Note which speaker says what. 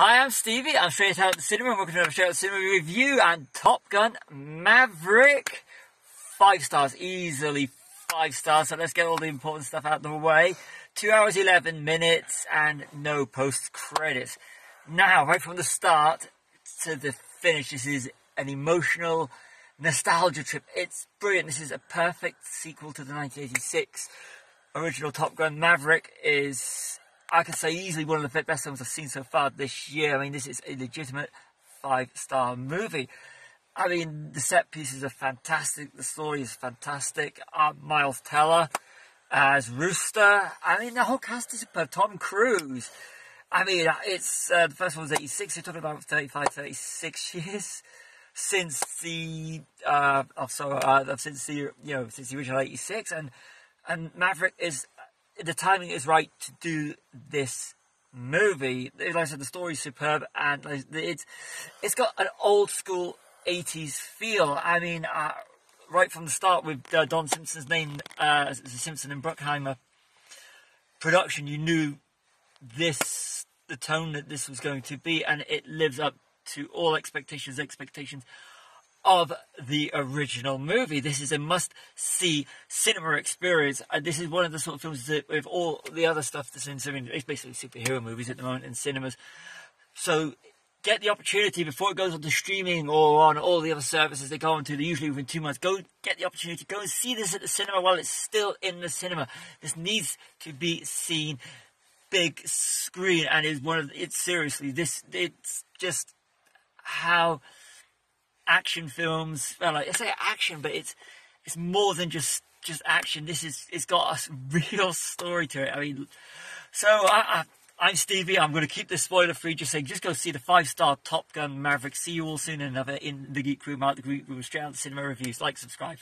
Speaker 1: Hi, I'm Stevie. I'm straight out of the cinema. Welcome to another straight out of the cinema review and Top Gun Maverick. Five stars, easily five stars. So let's get all the important stuff out of the way. Two hours, 11 minutes, and no post credits. Now, right from the start to the finish, this is an emotional nostalgia trip. It's brilliant. This is a perfect sequel to the 1986 original Top Gun Maverick. Is I can say easily one of the best films I've seen so far this year. I mean, this is a legitimate five star movie. I mean, the set pieces are fantastic. The story is fantastic. Uh, Miles Teller as Rooster. I mean, the whole cast is superb. Tom Cruise. I mean, it's uh, the first one was 86. You're talking about 35, 36 years since the uh, oh, so uh, since the you know since the original 86, and and Maverick is the timing is right to do this movie. Like I said, the story's superb, and it's it's got an old school '80s feel. I mean, uh, right from the start with uh, Don Simpson's name uh, Simpson and Bruckheimer production, you knew this the tone that this was going to be, and it lives up to all expectations. Expectations of the original movie. This is a must-see cinema experience, and this is one of the sort of films that, with all the other stuff that's in, I mean, it's basically superhero movies at the moment in cinemas. So get the opportunity before it goes on to streaming or on all the other services they go on to. They're usually within two months. Go get the opportunity. Go and see this at the cinema while it's still in the cinema. This needs to be seen big screen, and is one of it's seriously this. It's just how action films. Well, like, I say action, but it's it's more than just just action. This is it's got a real story to it. I mean, so I, I, am Stevie. I'm going to keep this spoiler free. Just saying, just go see the five star Top Gun Maverick. See you all soon. Another in the Geek Room, out the Geek Room, straight out the cinema reviews. Like, subscribe.